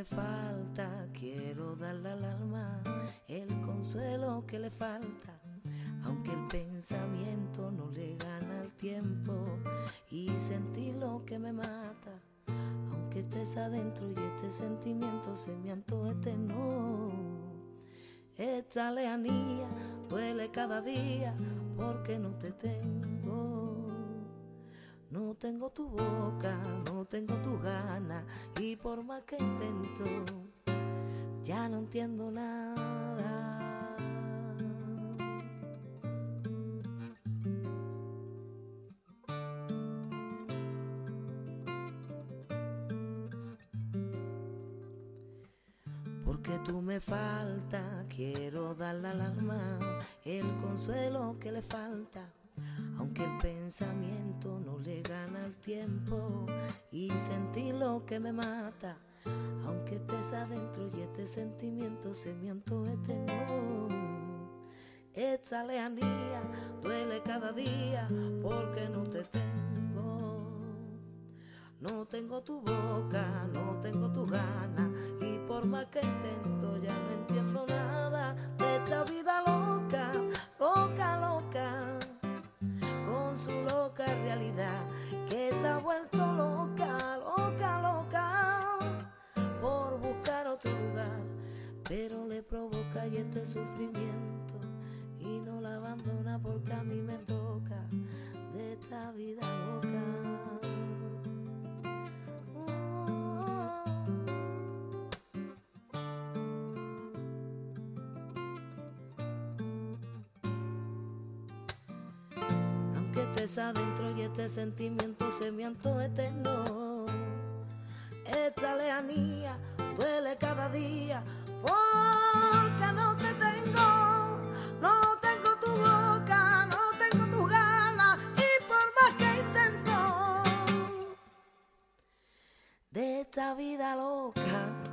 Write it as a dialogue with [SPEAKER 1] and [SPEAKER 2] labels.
[SPEAKER 1] me falta, quiero darle al alma el consuelo que le falta. Aunque el pensamiento no le gana el tiempo y sentir lo que me mata. Aunque estés adentro y este sentimiento se me antoje eterno. Esta lejanía duele cada día porque no te tengo. No tengo tu boca, no tengo tu gana y por más que intento, ya no entiendo nada. Porque tú me falta, quiero darle al alma el consuelo que le falta aunque el pensamiento no le gana el tiempo y sentir lo que me mata, aunque estés adentro y este sentimiento se me antoje eterno. Esta lejanía duele cada día porque no te tengo. No tengo tu boca, no tengo tu gana y por más que intento ya no entiendo nada de esta vida y este sufrimiento y no la abandona porque a mí me toca de esta vida loca. Aunque estés adentro y este sentimiento se me antoja eterno. Esta lejanía duele cada día porque de esta vida loca.